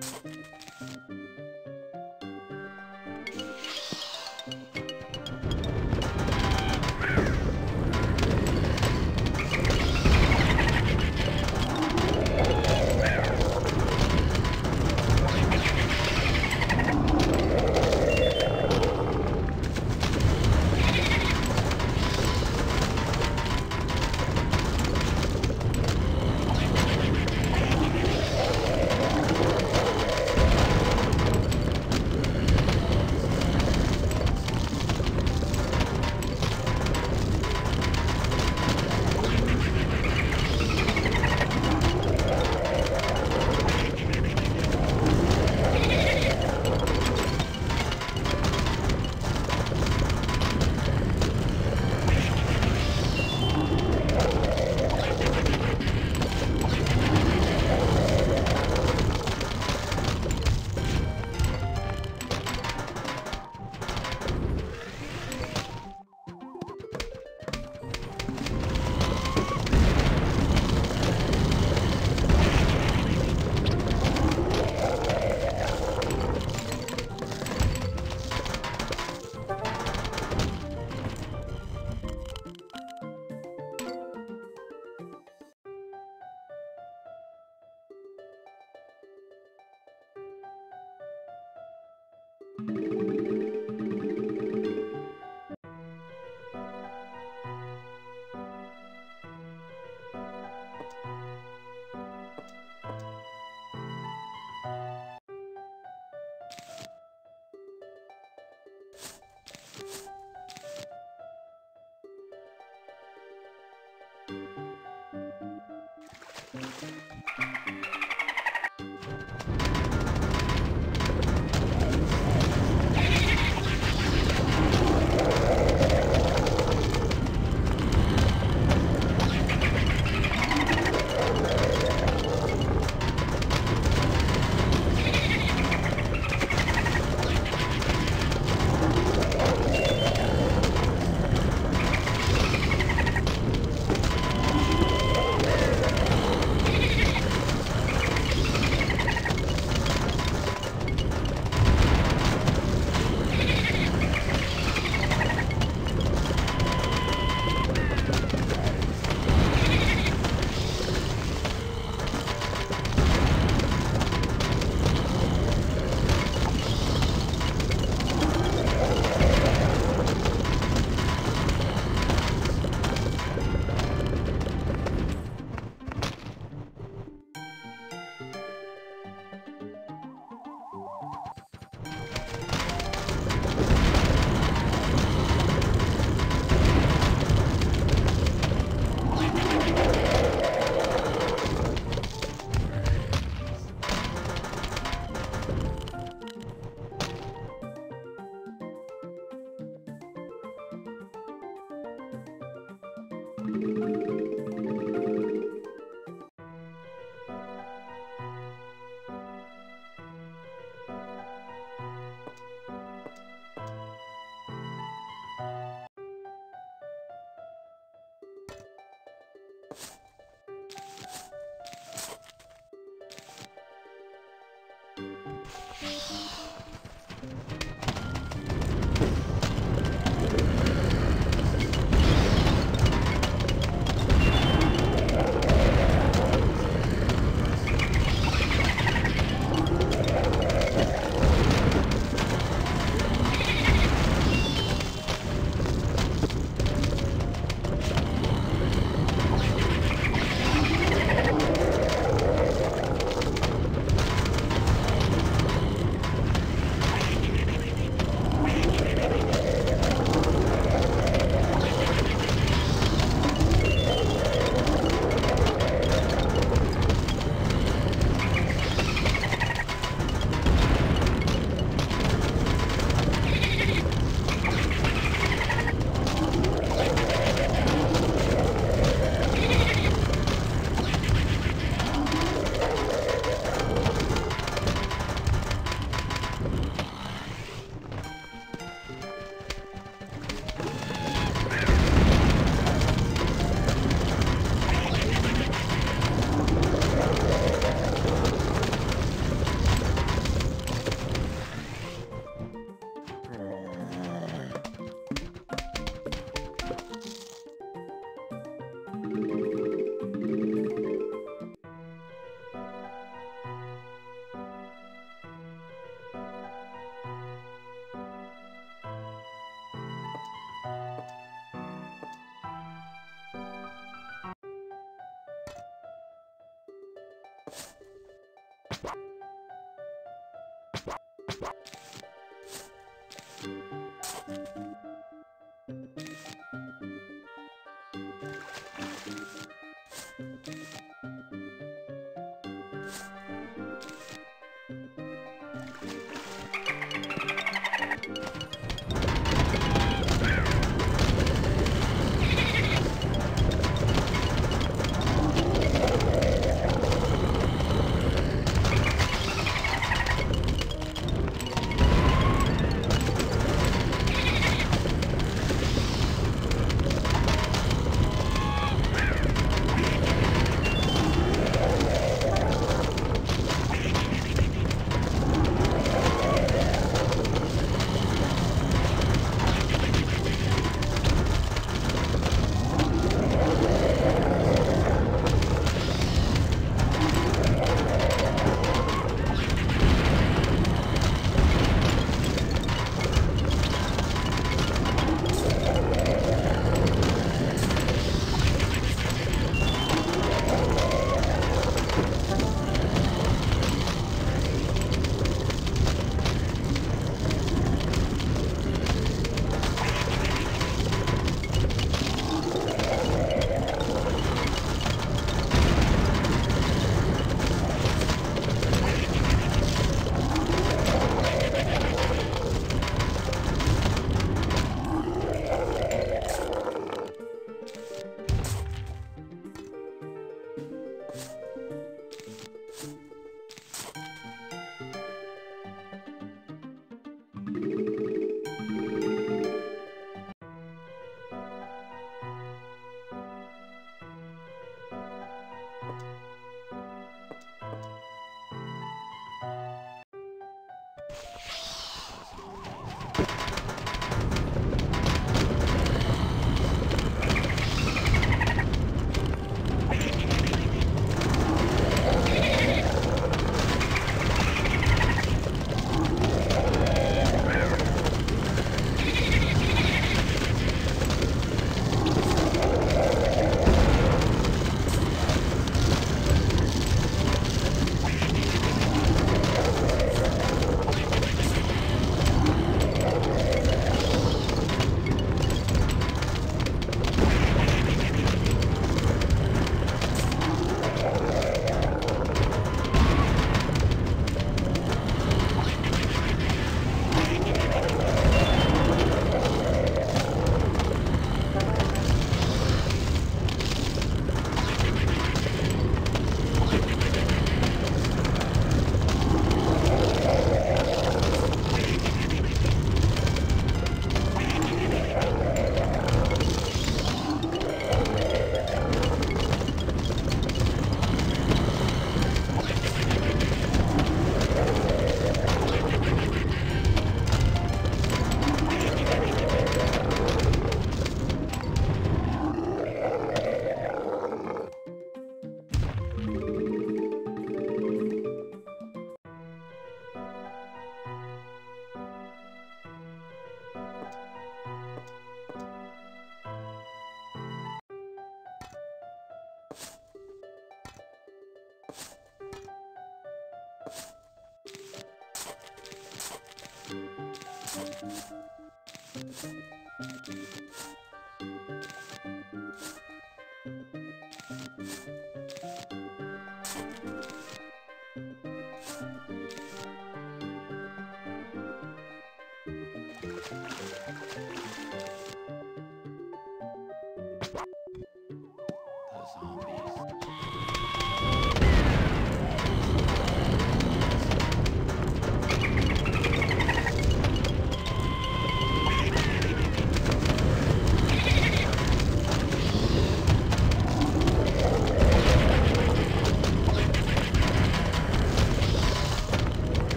you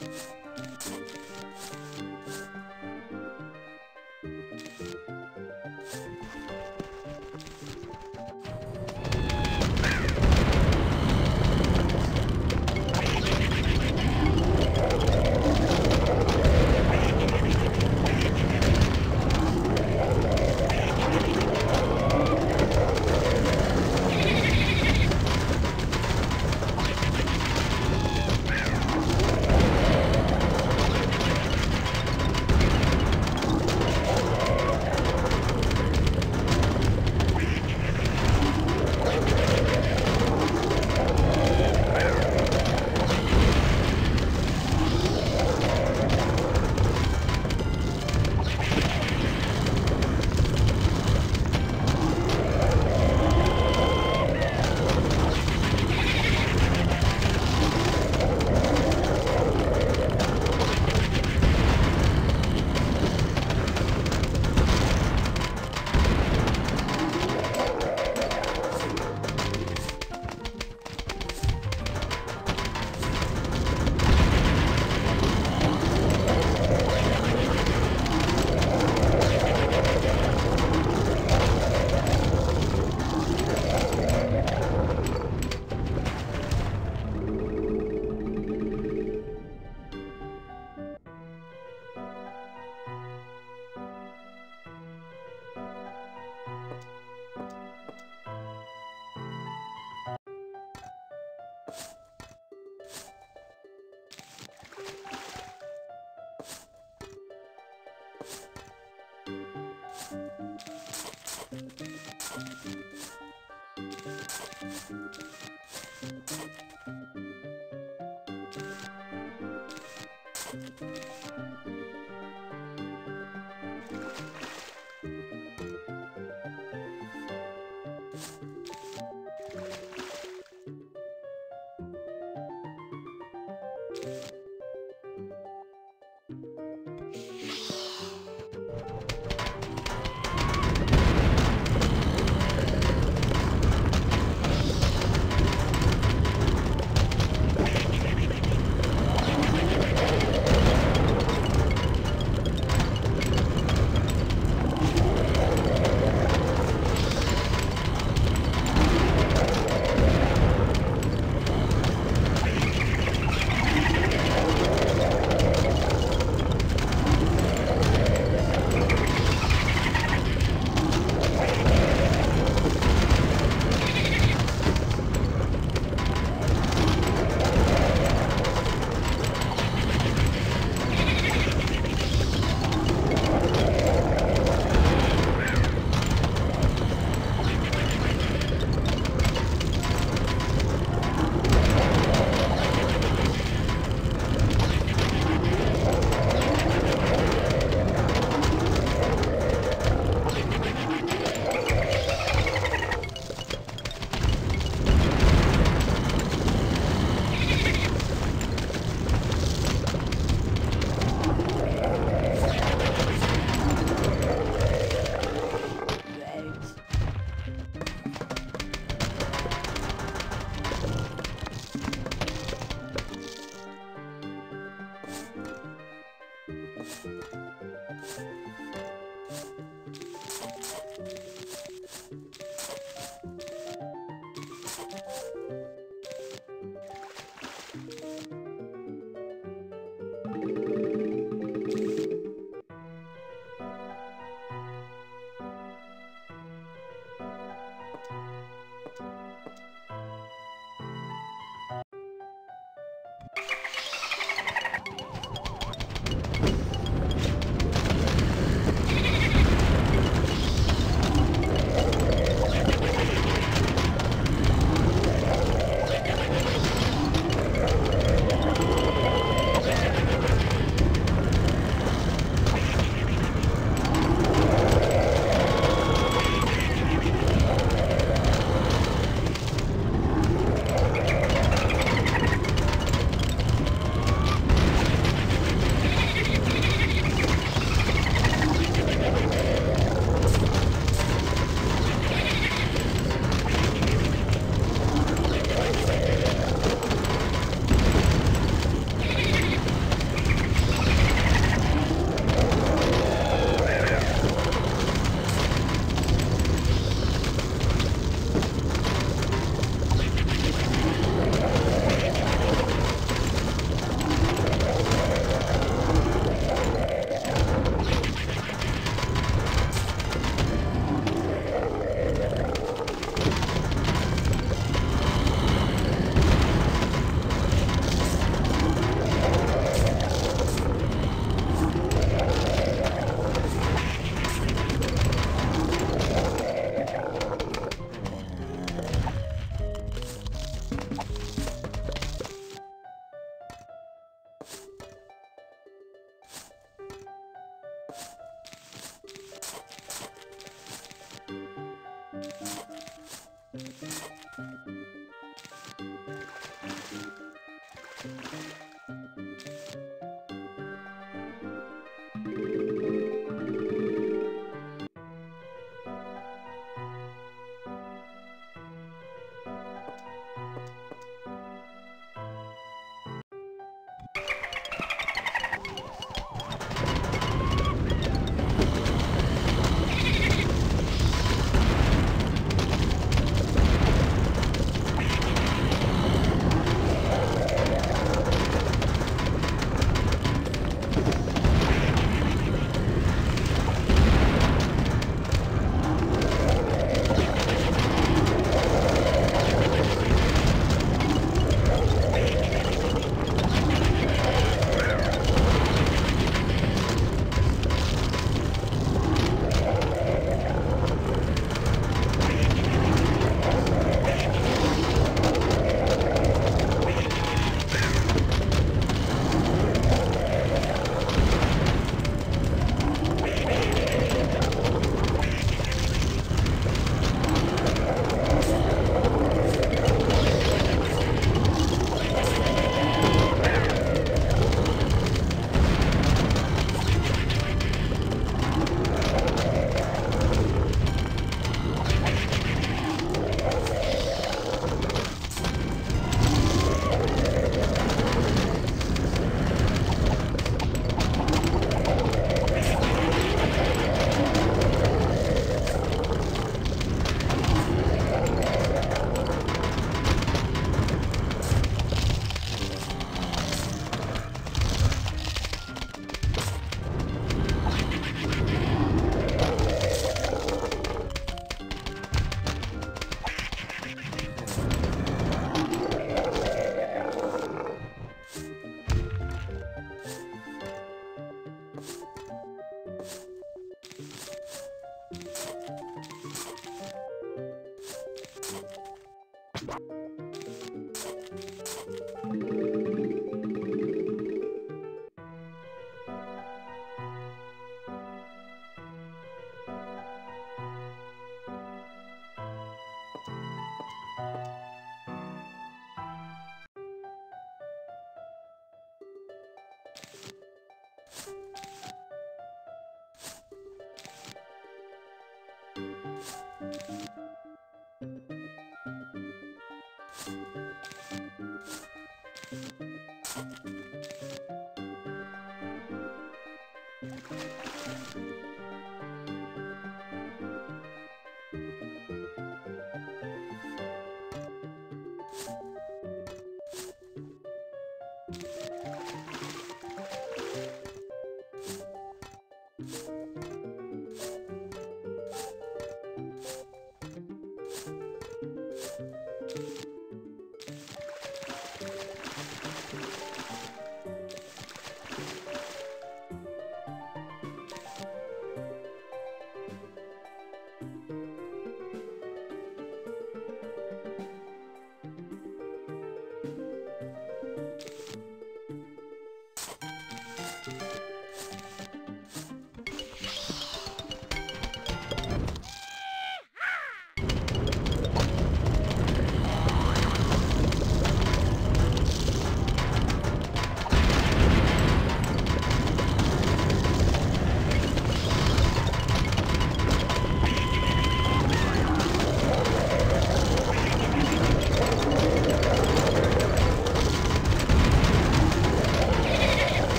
you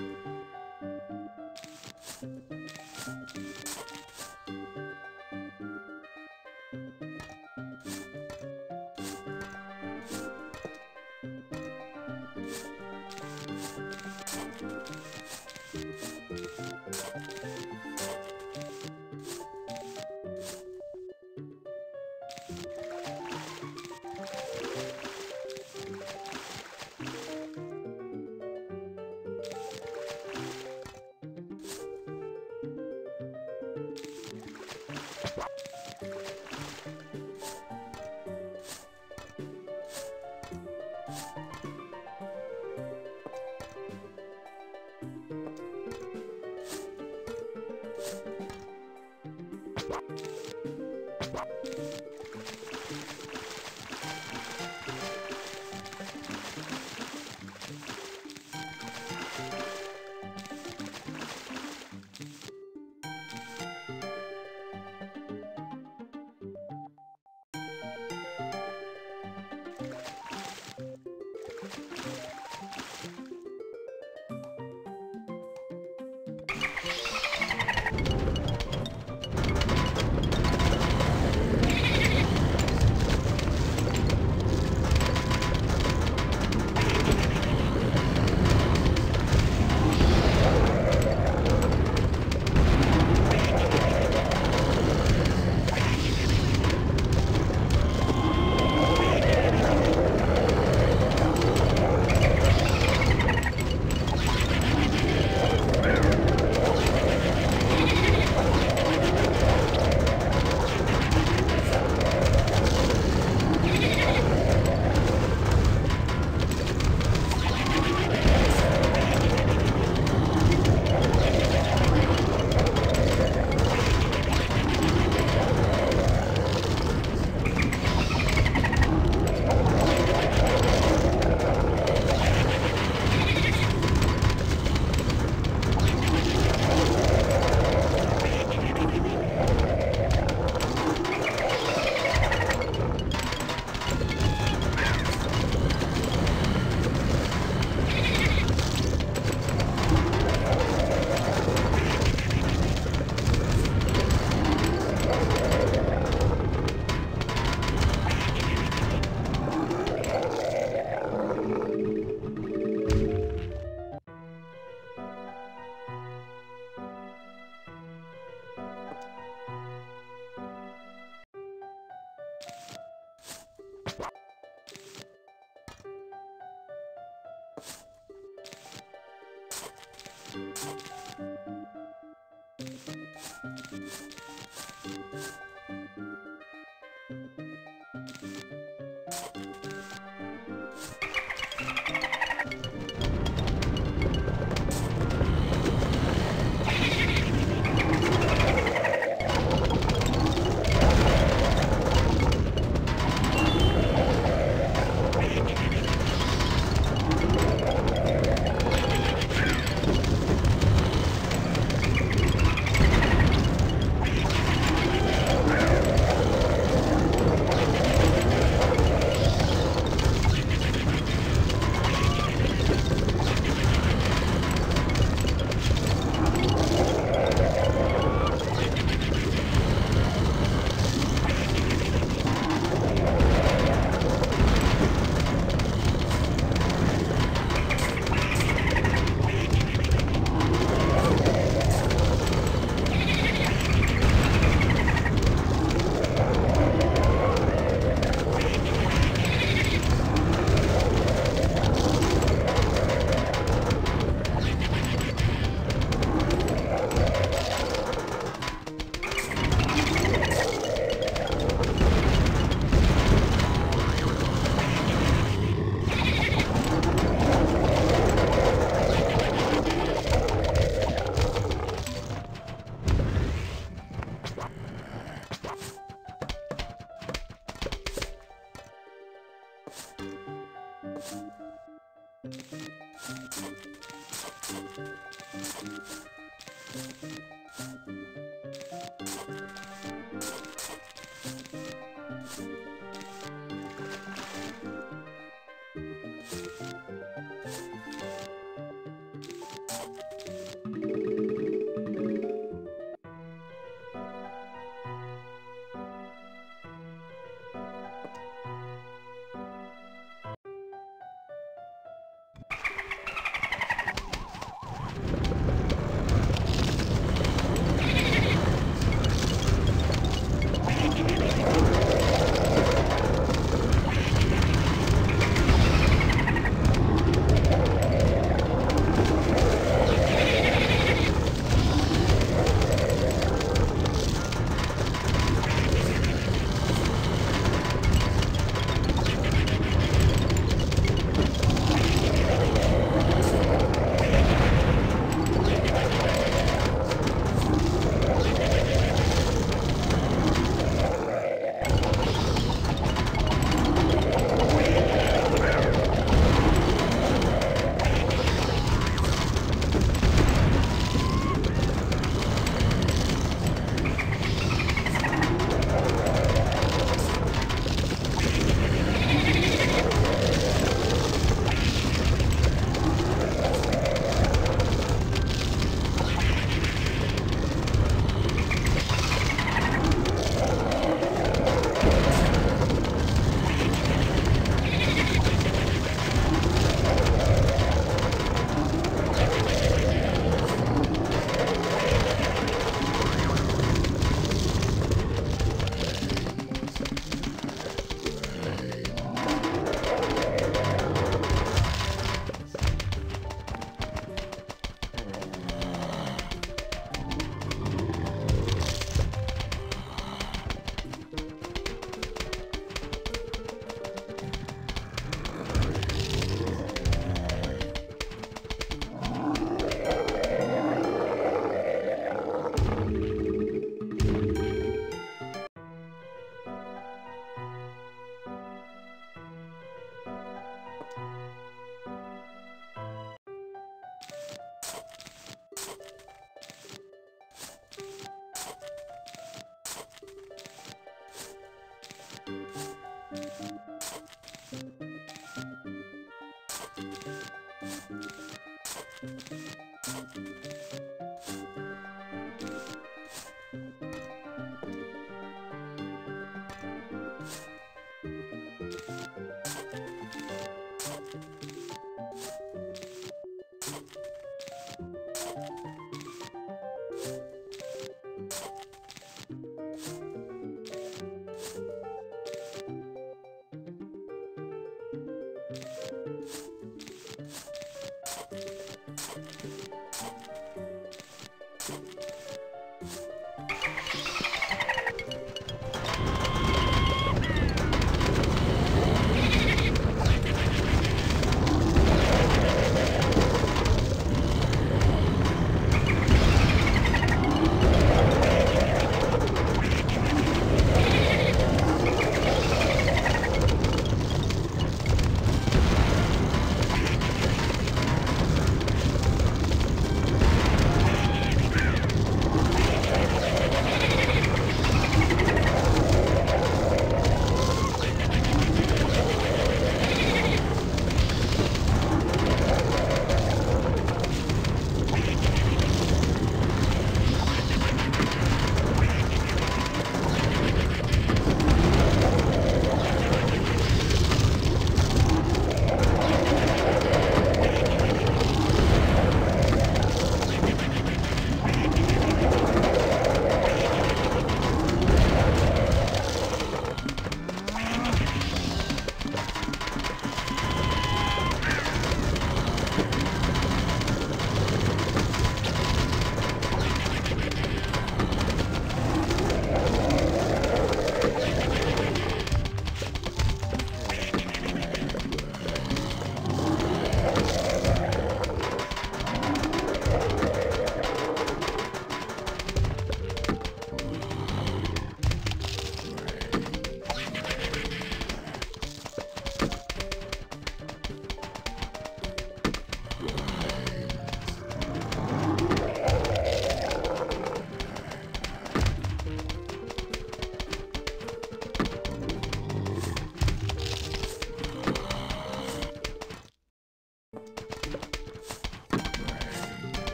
ます。